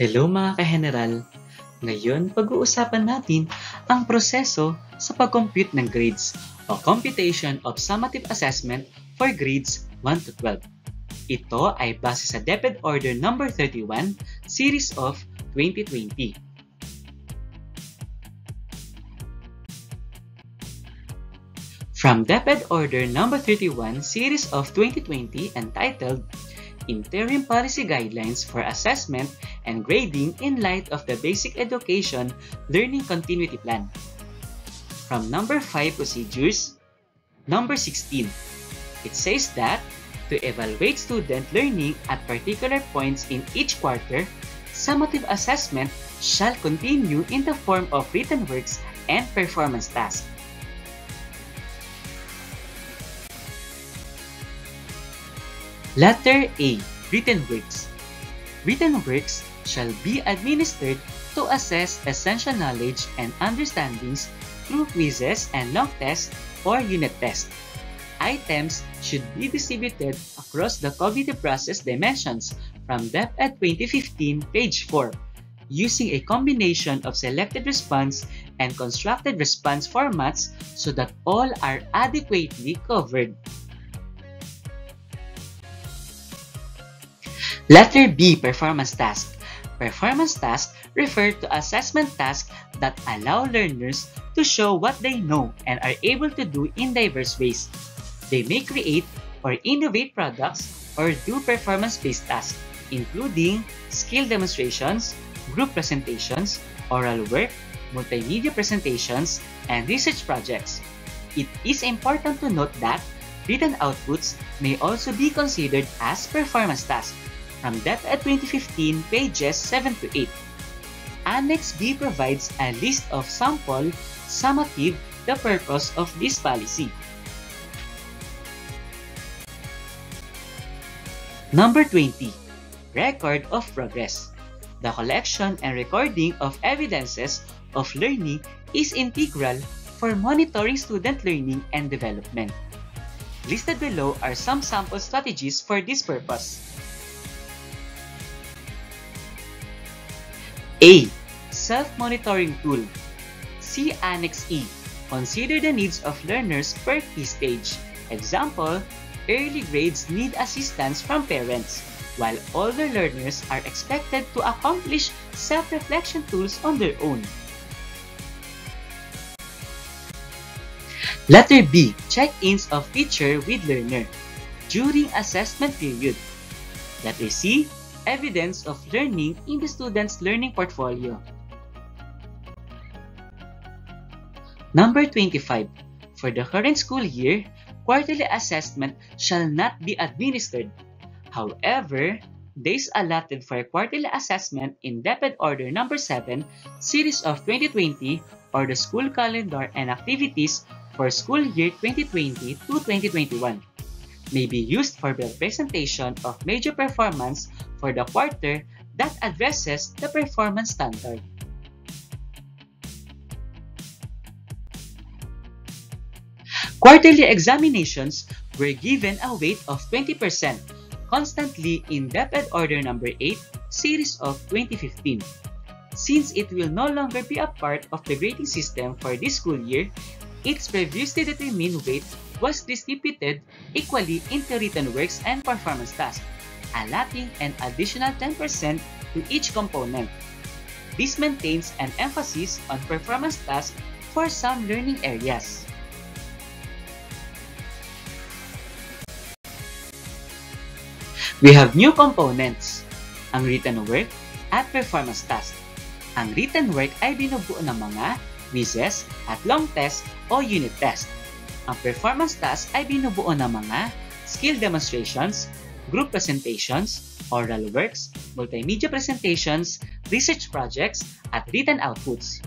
Hello mga ka-general! Ngayon, pag-uusapan natin ang proseso sa pag-compute ng grades o computation of summative assessment for grades 1 to 12. Ito ay base sa DepEd Order No. 31, Series of 2020. From DepEd Order No. 31, Series of 2020 entitled Interim Policy Guidelines for Assessment and Grading in Light of the Basic Education Learning Continuity Plan. From number 5 procedures, number 16, it says that to evaluate student learning at particular points in each quarter, summative assessment shall continue in the form of written works and performance tasks. Letter A. Written works. Written works shall be administered to assess essential knowledge and understandings through quizzes and long tests or unit tests. Items should be distributed across the cognitive process dimensions from DepEd 2015, page 4, using a combination of selected response and constructed response formats so that all are adequately covered. Letter B. Performance Task. Performance tasks refer to assessment tasks that allow learners to show what they know and are able to do in diverse ways. They may create or innovate products or do performance-based tasks, including skill demonstrations, group presentations, oral work, multimedia presentations, and research projects. It is important to note that written outputs may also be considered as performance tasks from DepEd 2015, pages 7 to 8. Annex B provides a list of sample summative the purpose of this policy. Number 20. Record of Progress. The collection and recording of evidences of learning is integral for monitoring student learning and development. Listed below are some sample strategies for this purpose. A. Self-monitoring tool. See Annex E. Consider the needs of learners per key stage. Example, early grades need assistance from parents, while older learners are expected to accomplish self-reflection tools on their own. Letter B. Check-ins of teacher with learner during assessment period. Letter C evidence of learning in the student's learning portfolio. Number 25. For the current school year, quarterly assessment shall not be administered. However, days allotted for quarterly assessment in DepEd Order Number 7, Series of 2020, or the school calendar and activities for school year 2020 to 2021 may be used for the presentation of major performance for the quarter that addresses the performance standard. Quarterly examinations were given a weight of 20% constantly in DepEd Order No. 8, Series of 2015. Since it will no longer be a part of the grading system for this school year, its previously determined weight was distributed equally into written works and performance tasks, allotting an additional 10% to each component. This maintains an emphasis on performance tasks for some learning areas. We have new components, ang written work at performance task. Ang written work ay binubuo ng mga quizzes at long test o unit test. Ang performance task ay binubuo ng mga skill demonstrations, group presentations, oral works, multimedia presentations, research projects, at written outputs.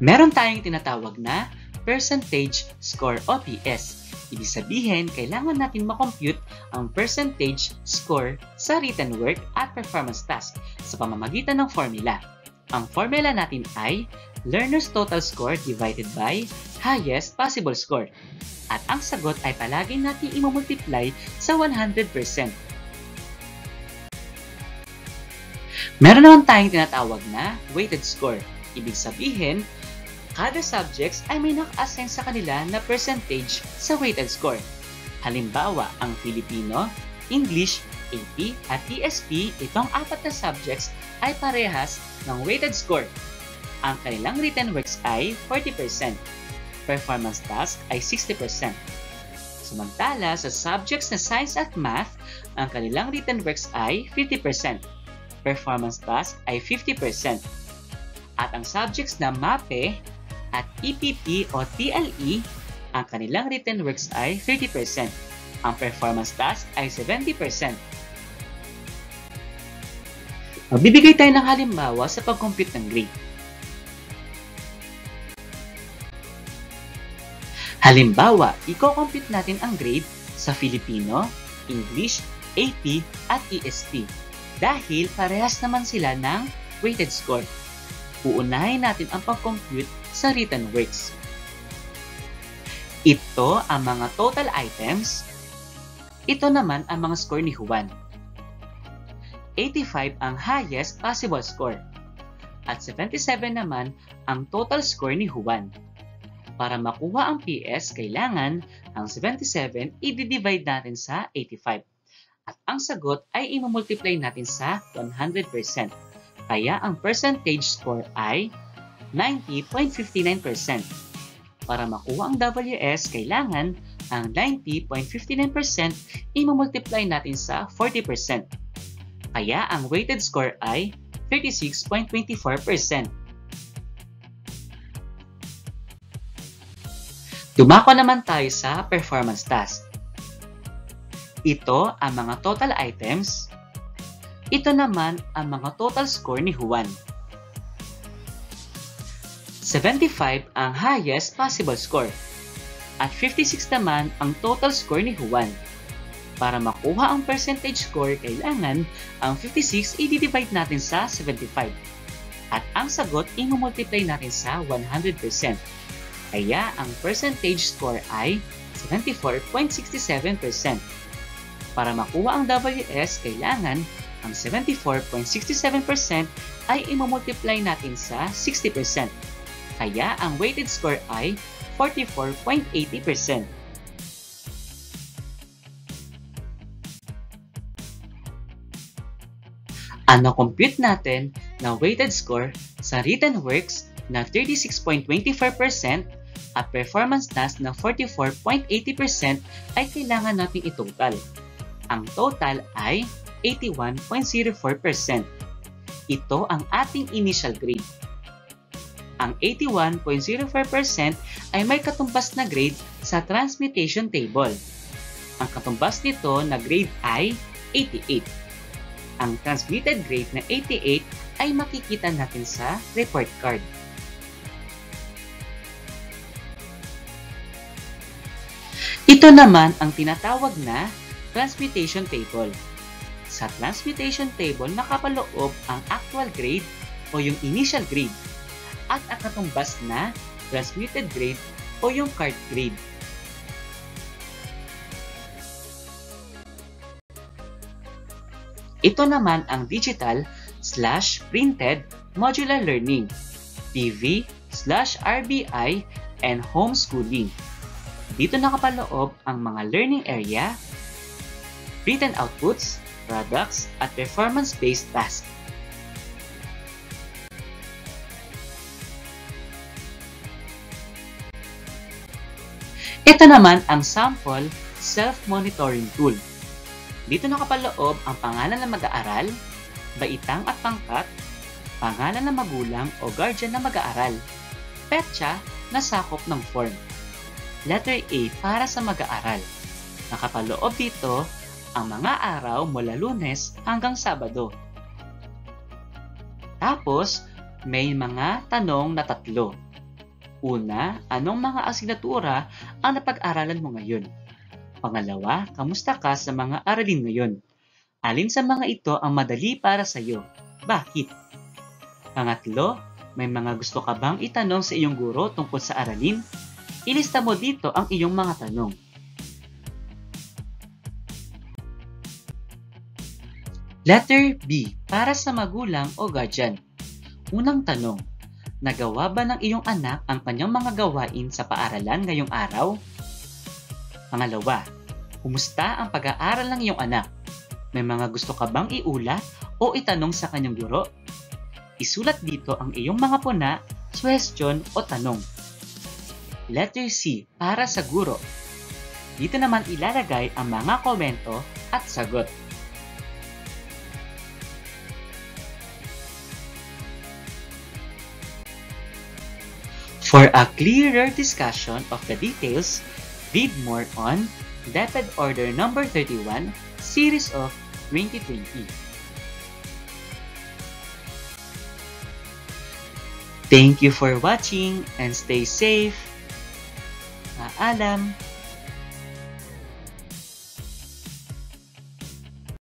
Meron tayong tinatawag na percentage score o PS. Ibig sabihin, kailangan natin makompute ang percentage score sa written work at performance task sa pamamagitan ng formula. Ang formula natin ay learner's total score divided by highest possible score. At ang sagot ay palagi natin imumultiply sa 100%. Meron naman tayong tinatawag na weighted score. Ibig sabihin, kada subjects ay may naka-assign sa kanila na percentage sa weighted score. Halimbawa, ang Filipino, English, AP at ESP, itong apat na subjects ay parehas ng weighted score. Ang kanilang written works ay 40%. Performance task ay 60%. Samantala, sa subjects na science at math, ang kanilang written works ay 50%. Performance task ay 50%. At ang subjects na MAPE at EPP o TLE, ang kanilang written works ay 30%. Ang performance task ay 70%. Magbibigay tayo ng halimbawa sa pag-compute ng grade. Halimbawa, i-compute natin ang grade sa Filipino, English, AP, at ESP dahil parehas naman sila ng weighted score. Uunahin natin ang pag-compute sa written works. Ito ang mga total items. Ito naman ang mga score ni Juan. 85 ang highest possible score. At 77 naman ang total score ni Juan. Para makuha ang PS, kailangan ang 77 i-divide natin sa 85. At ang sagot ay imamultiply natin sa 100%. Kaya ang percentage score ay 90.59%. Para makuha ang WS, kailangan ang 90.59% imamultiply natin sa 40%. Kaya ang weighted score ay 36.24%. Dumako naman tayo sa performance task. Ito ang mga total items. Ito naman ang mga total score ni Juan. 75 ang highest possible score. At 56 naman ang total score ni Juan. Para makuha ang percentage score, kailangan ang 56 i-divide natin sa 75. At ang sagot, i-multiply natin sa 100%. Kaya ang percentage score ay 74.67%. Para makuha ang WS, kailangan ang 74.67% ay i-multiply natin sa 60%. Kaya ang weighted score ay 44.80%. ang na-compute natin na weighted score sa written works na 36.24% at performance task na 44.80% ay kailangan natin itotal. Ang total ay 81.04%. Ito ang ating initial grade. Ang 81.04% ay may katumbas na grade sa transmutation table. Ang katumbas nito na grade ay 88 ang transmitted grade na 88 ay makikita natin sa report card. Ito naman ang tinatawag na transmutation table. Sa transmutation table, nakapaloob ang actual grade o yung initial grade at ang katumbas na transmuted grade o yung card grade. Ito naman ang digital slash printed modular learning, TV slash RBI, and homeschooling. Dito nakapaloob ang mga learning area, written outputs, products, at performance-based tasks. Ito naman ang sample self-monitoring tool dito nakapaloob ang pangalan ng mag-aaral, baitang at pangkat, pangalan ng magulang o guardian na mag-aaral, petsa na sakop ng form. Letter A para sa mag-aaral. Nakapaloob dito ang mga araw mula lunes hanggang sabado. Tapos, may mga tanong na tatlo. Una, anong mga asignatura ang napag-aralan mo ngayon? Pangalawa, kamusta ka sa mga aralin ngayon? Alin sa mga ito ang madali para sa iyo? Bakit? Pangatlo, may mga gusto ka bang itanong sa iyong guro tungkol sa aralin? Ilista mo dito ang iyong mga tanong. Letter B para sa magulang o guardian. Unang tanong, nagawa ba ng iyong anak ang kanyang mga gawain sa paaralan ngayong araw? Pangalawa, kumusta ang pag-aaral ng iyong anak? May mga gusto ka bang iulat o itanong sa kanyang guro? Isulat dito ang iyong mga puna, question o tanong. Letter C para sa guro. Dito naman ilalagay ang mga komento at sagot. For a clearer discussion of the details, read more on DepEd Order Number 31, Series of 2020. Thank you for watching and stay safe. Paalam!